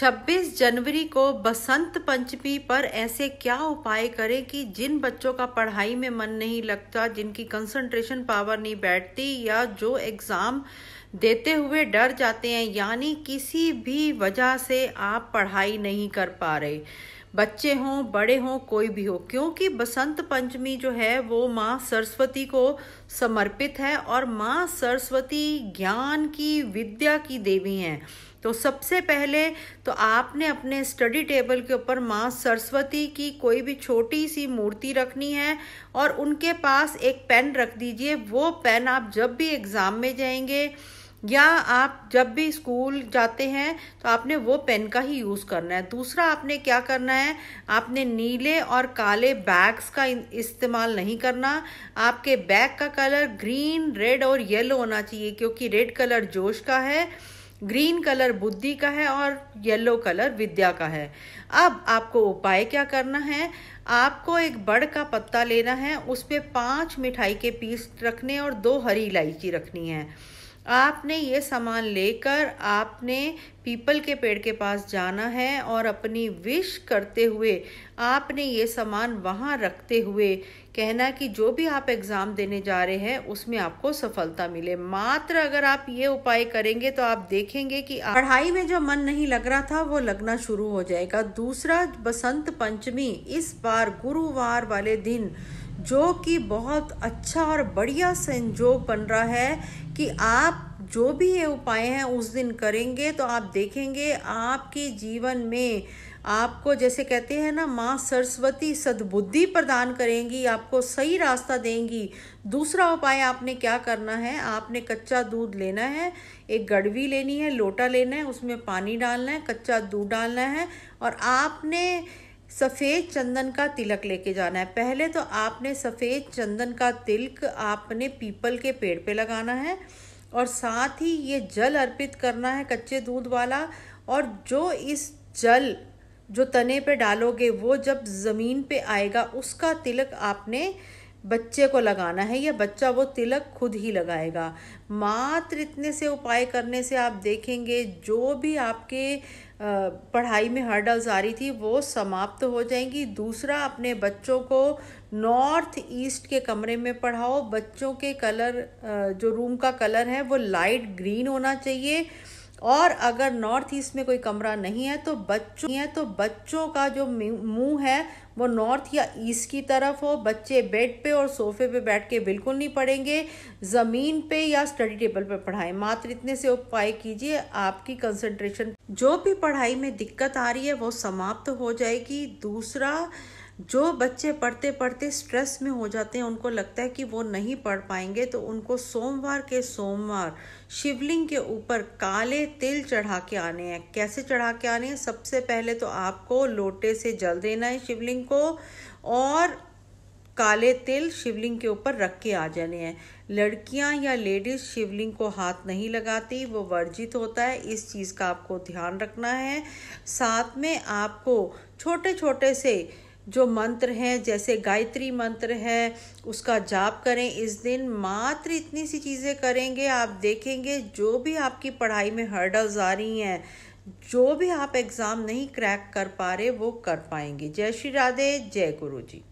26 जनवरी को बसंत पंचमी पर ऐसे क्या उपाय करें कि जिन बच्चों का पढ़ाई में मन नहीं लगता, जिनकी कंसंट्रेशन पावर नहीं बैठती या जो एग्ज़ाम देते हुए डर जाते हैं, यानी किसी भी वजह से आप पढ़ाई नहीं कर पा रहे। बच्चे हों, बड़े हों, कोई भी हो, क्योंकि बसंत पंचमी जो है, वो माँ सरस्वती को समर्पित है और माँ सरस्वती ज्ञान की, विद्या की देवी हैं। तो सबसे पहले तो आपने अपने स्टडी टेबल के ऊपर माँ सरस्वती की कोई भी छोटी सी मूर्ति रखनी है और उनके पास एक पेन रख दीजिए। वो पेन आप जब भी एग्ज़ाम में जाएँगे या आप जब भी स्कूल जाते हैं तो आपने वो पेन का ही यूज़ करना है। दूसरा, आपने क्या करना है, आपने नीले और काले बैग्स का इस्तेमाल नहीं करना। आपके बैग का कलर ग्रीन, रेड और येलो होना चाहिए, क्योंकि रेड कलर जोश का है, ग्रीन कलर बुद्धि का है और येलो कलर विद्या का है। अब आपको उपाय क्या करना है, आपको एक बड़ का पत्ता लेना है, उस पर पाँच मिठाई के पीस रखने और दो हरी इलायची रखनी है। आपने ये सामान लेकर आपने पीपल के पेड़ के पास जाना है और अपनी विश करते हुए आपने ये सामान वहाँ रखते हुए कहना कि जो भी आप एग्ज़ाम देने जा रहे हैं, उसमें आपको सफलता मिले। मात्र अगर आप ये उपाय करेंगे तो आप देखेंगे कि पढ़ाई में जो मन नहीं लग रहा था, वो लगना शुरू हो जाएगा। दूसरा, बसंत पंचमी, इस बार गुरुवार वाले दिन जो कि बहुत अच्छा और बढ़िया संजोग बन रहा है कि आप जो भी ये उपाय हैं उस दिन करेंगे तो आप देखेंगे आपके जीवन में आपको जैसे कहते हैं ना, माँ सरस्वती सद्बुद्धि प्रदान करेंगी, आपको सही रास्ता देंगी। दूसरा उपाय आपने क्या करना है? आपने कच्चा दूध लेना है, एक गड़वी लेनी है, लोटा लेना है, उसमें पानी डालना है, कच्चा दूध डालना है और आपने सफ़ेद चंदन का तिलक लेके जाना है। पहले तो आपने सफ़ेद चंदन का तिलक आपने पीपल के पेड़ पे लगाना है और साथ ही ये जल अर्पित करना है कच्चे दूध वाला और जो इस जल जो तने पे डालोगे, वो जब ज़मीन पे आएगा, उसका तिलक आपने बच्चे को लगाना है या बच्चा वो तिलक खुद ही लगाएगा। मात्र इतने से उपाय करने से आप देखेंगे, जो भी आपके पढ़ाई में हर्डल्स आ रही थी, वो समाप्त हो जाएँगी। दूसरा, अपने बच्चों को नॉर्थ ईस्ट के कमरे में पढ़ाओ। बच्चों के कलर जो रूम का कलर है, वो लाइट ग्रीन होना चाहिए। और अगर नॉर्थ ईस्ट में कोई कमरा नहीं है तो बच्चों है तो बच्चों का जो मुँह है, वो नॉर्थ या ईस्ट की तरफ़ हो। बच्चे बेड पे और सोफे पे बैठ के बिल्कुल नहीं पढ़ेंगे। ज़मीन पे या स्टडी टेबल पे पढ़ाएँ। मात्र इतने से उपाय कीजिए, आपकी कंसंट्रेशन जो भी पढ़ाई में दिक्कत आ रही है, वो समाप्त हो जाएगी। दूसरा जो बच्चे पढ़ते पढ़ते स्ट्रेस में हो जाते हैं, उनको लगता है कि वो नहीं पढ़ पाएँगे तो उनको सोमवार के सोमवार शिवलिंग के ऊपर काले तिल चढ़ा के आने हैं। कैसे चढ़ा के आने हैं? सबसे पहले तो आपको लोटे से जल देना है शिवलिंग को और काले तिल शिवलिंग के ऊपर रख के आ जाने हैं। लड़कियाँ या लेडीज़ शिवलिंग को हाथ नहीं लगाती, वो वर्जित होता है, इस चीज़ का आपको ध्यान रखना है। साथ में आपको छोटे छोटे से जो मंत्र हैं, जैसे गायत्री मंत्र है, उसका जाप करें। इस दिन मात्र इतनी सी चीज़ें करेंगे, आप देखेंगे जो भी आपकी पढ़ाई में हर्डल्स आ रही हैं, जो भी आप एग्ज़ाम नहीं क्रैक कर पा रहे, वो कर पाएँगे। जय श्री राधे, जय गुरु जी